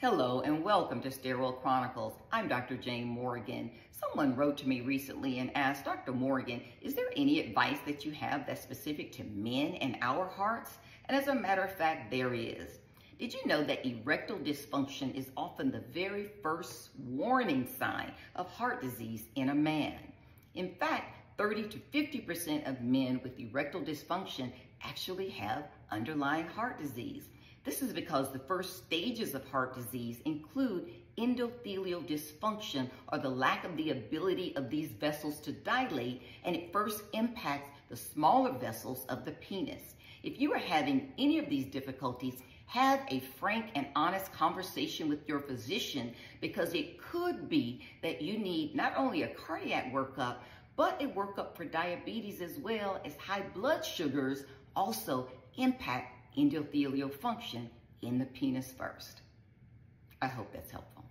Hello and welcome to Stairwell Chronicles. I'm Dr. Jayne Morgan. Someone wrote to me recently and asked, Dr. Morgan, is there any advice that you have that's specific to men and our hearts? And as a matter of fact, there is. Did you know that erectile dysfunction is often the very first warning sign of heart disease in a man? In fact, 30 to 50% of men with erectile dysfunction actually have underlying heart disease. This is because the first stages of heart disease include endothelial dysfunction or the lack of the ability of these vessels to dilate and it first impacts the smaller vessels of the penis. If you are having any of these difficulties, have a frank and honest conversation with your physician because it could be that you need not only a cardiac workup, but a workup for diabetes as well as high blood sugars also impact endothelial function in the penis first. I hope that's helpful.